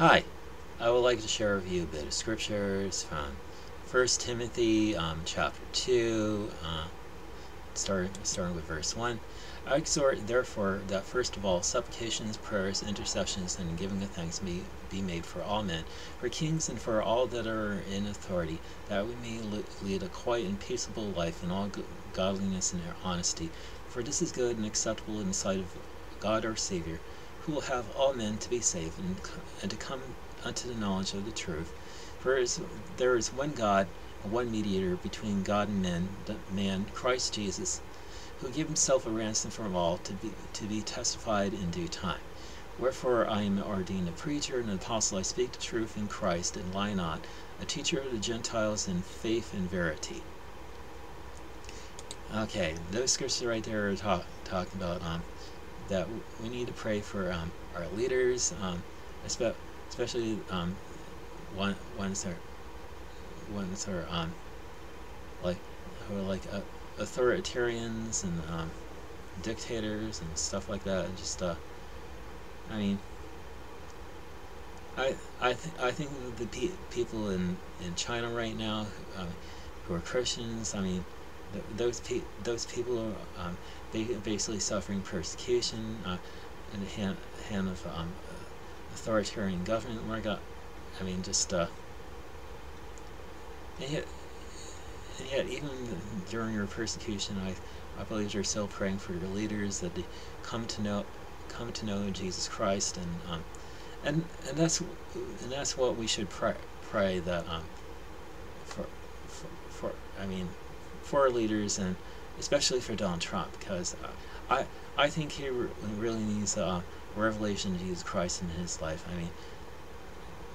Hi, I would like to share with you a bit of scriptures from 1 Timothy um, chapter 2, uh, starting, starting with verse 1. I exhort, therefore, that first of all, supplications, prayers, intercessions, and giving of thanks be, be made for all men, for kings and for all that are in authority, that we may lead a quiet and peaceable life in all godliness and honesty. For this is good and acceptable in the sight of God our Savior, who will have all men to be saved and, and to come unto the knowledge of the truth. For is, there is one God, one mediator between God and men, the man Christ Jesus, who gave himself a ransom for all to be, to be testified in due time. Wherefore I am ordained a preacher and an apostle. I speak the truth in Christ and lie not, a teacher of the Gentiles in faith and verity. Okay, those scriptures right there are talk, talking about um, that we need to pray for um, our leaders, um, especially um, one, ones that ones are um, like who are like uh, authoritarians and um, dictators and stuff like that. Just, uh, I mean, I I th I think the pe people in in China right now uh, who are Christians, I mean, th those pe those people are um, basically suffering persecution uh, in the hand, hand of um, authoritarian government. Where I got, I mean, just uh, and yet and yet, even during your persecution, I, I believe you're still praying for your leaders that they come to know, come to know Jesus Christ, and um, and and that's and that's what we should pray pray that um, for, for for I mean for leaders and especially for Donald Trump because uh, I I think he re really needs a revelation of Jesus Christ in his life. I mean,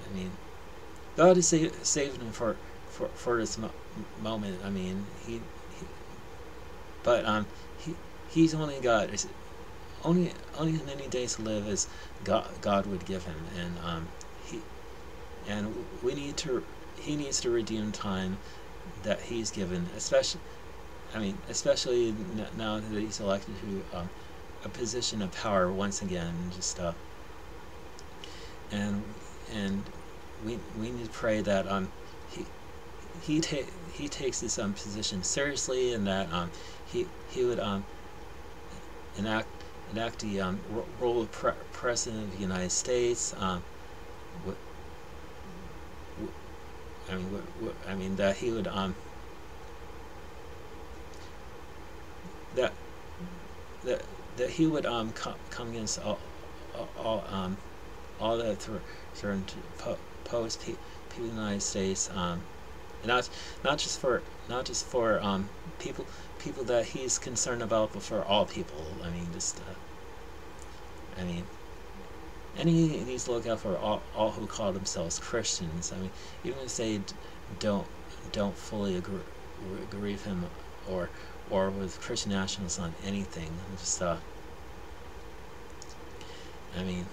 I mean, God has saved, saved him for for for this mo moment. I mean, he, he but um, he he's only got only only as many days to live as God God would give him, and um, he and we need to he needs to redeem time that he's given, especially. I mean, especially now that he's elected to um, a position of power once again, just uh, and and we we need to pray that um he he ta- he takes this um, position seriously and that um, he he would um, enact enact the um, role of pre president of the United States. Um, I mean, I mean that he would um, that that that he would um come, come against all all um all that threatened to pose people in the United States um not not just for not just for um, people people that he's concerned about, but for all people. I mean, just uh, I mean, and he, needs to look out for all, all who call themselves Christians. I mean, even if they don't don't fully agree, agree with him or or with Christian nationalists on anything. Just uh, I mean.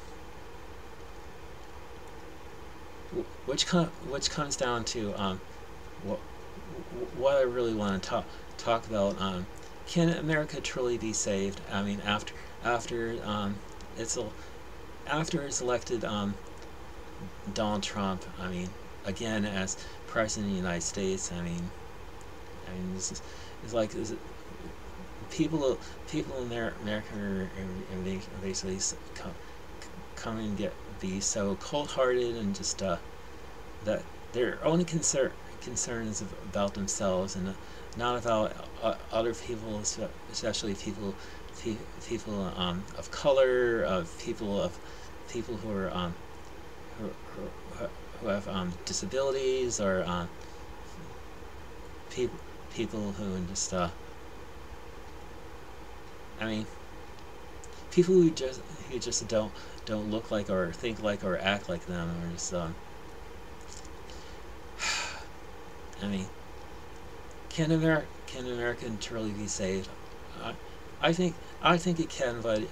Which com which comes down to um, what, what I really want to talk talk about. Um, can America truly be saved? I mean, after after um, it's a, after it's elected um, Donald Trump. I mean, again as president of the United States. I mean, I mean this is it's like is people people in there America are, are basically come come and get be so cold-hearted and just uh, that their only concern concerns about themselves and not about uh, other people, especially people people um, of color, of people of people who are um, who, who, who, have um, disabilities or um, people people who just uh, I mean people who just who just don't don't look like or think like or act like them or just um, I mean, can America can America truly be saved? I, I think I think it can, but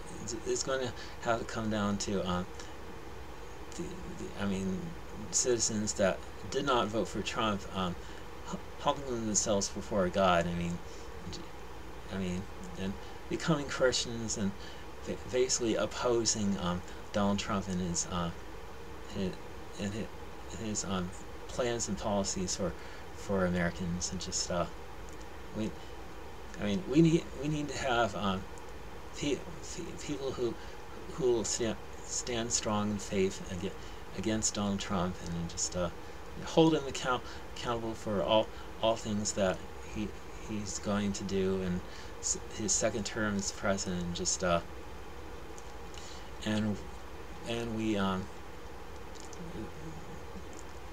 it's, going to have to come down to um, the, the, I mean, citizens that did not vote for Trump um, humbling themselves before God. I mean, I mean, and becoming Christians and basically opposing um, Donald Trump and his, uh, his and his um, plans and policies for for Americans and just uh, we I mean we need we need to have um, people who who will stand, stand strong in faith against Donald Trump and just uh, hold him account accountable for all all things that he he's going to do and his second term as president just uh, and and we um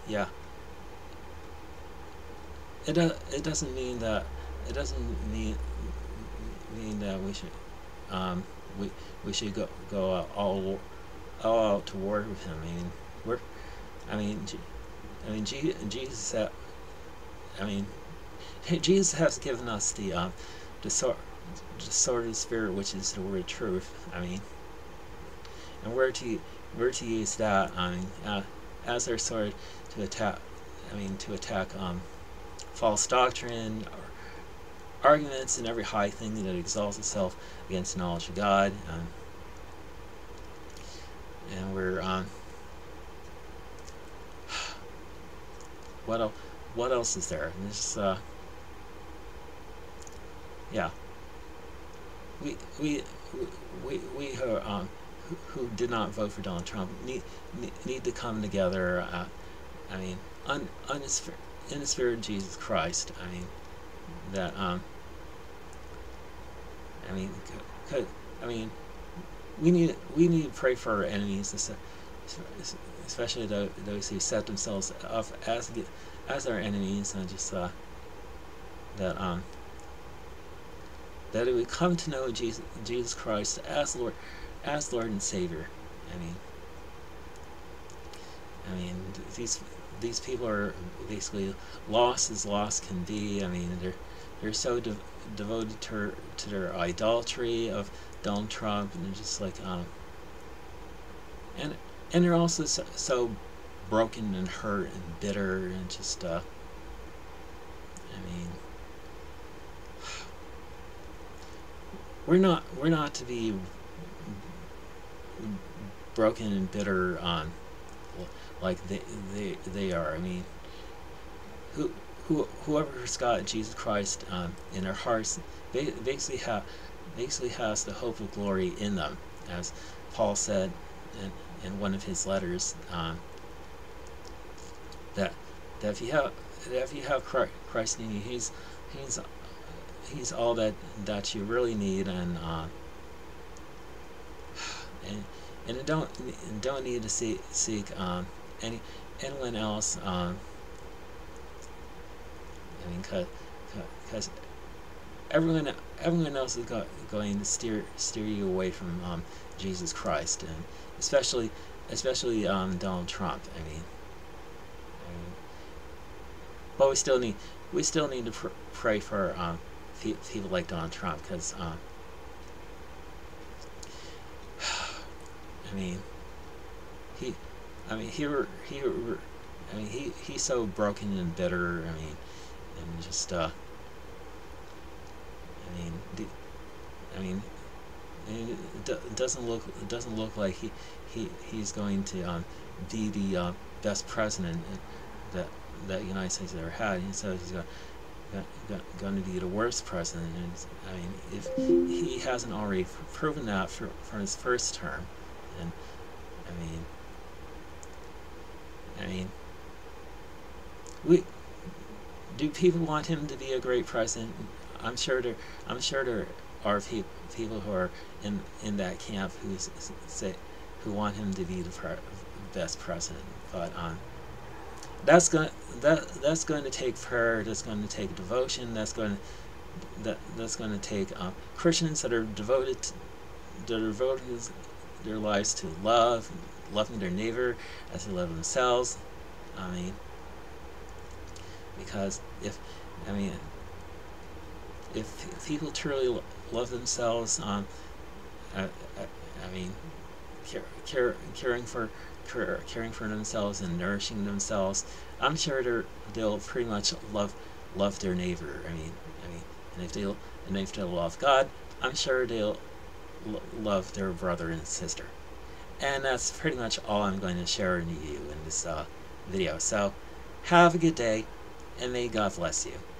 yeah. It does it doesn't mean that it doesn't mean mean that we should um we we should go go all all out to war with him. I mean we're I mean I mean Jesus I mean Jesus has given us the um the sort the sword of spirit which is the word of truth. I mean and we're to we're to use that I mean uh, as our sword to attack I mean to attack um false doctrine arguments and every high thing that exalts itself against the knowledge of God um, and we're um what else what else is there this uh yeah we we we we who, um, who, who did not vote for Donald Trump need need to come together. Uh, I mean, un, un, in the spirit of Jesus Christ. I mean, that um. Mean, I mean, we need we need to pray for our enemies, especially those who set themselves up as as our enemies, and just uh, that um that we come to know Jesus, Jesus Christ as Lord, as Lord and Savior. I mean, I mean these these people are basically lost as lost can be. I mean they're they're so de devoted to to their idolatry of Donald Trump and they're just like um and and they're also so, so broken and hurt and bitter and just uh I mean we're not we're not to be broken and bitter on like they they they are. I mean, who who whoever's got Jesus Christ um, in their hearts, basically have basically has the hope of glory in them, as Paul said in, in one of his letters. Um, that that if you have that if you have Christ in you, he's he's he's all that that you really need and uh, and and don't don't need to seek seek um, any anyone else um, I mean cause, cause everyone everyone else is go, going to steer steer you away from um, Jesus Christ and especially especially um, Donald Trump I mean, I mean but we still need we still need to pr pray for um, people like Donald Trump because um, I mean he I mean he he I mean he he's so broken and bitter I mean and just uh I mean I mean it doesn't look it doesn't look like he he he's going to um, be the uh, best president that that the United States ever had. He says he's going going to be the worst president. And, I mean, if he hasn't already proven that for, for his first term, and I mean, I mean, we do people want him to be a great president? I'm sure there, I'm sure there are pe people who are in in that camp who say who want him to be the pre best president, but um, that's going that that's going to take prayer that's going to take devotion that's going to that that's going to take um, Christians that are devoted to, that are devoted their lives to love loving their neighbor as they love themselves I mean because if I mean if people truly love themselves um, I, I, I mean care, care, caring for caring for themselves and nourishing themselves, I'm sure they'll pretty much love love their neighbor. I mean, I mean, and if they and if they love God, I'm sure they'll love their brother and sister. And that's pretty much all I'm going to share with you in this uh, video. So, have a good day, and may God bless you.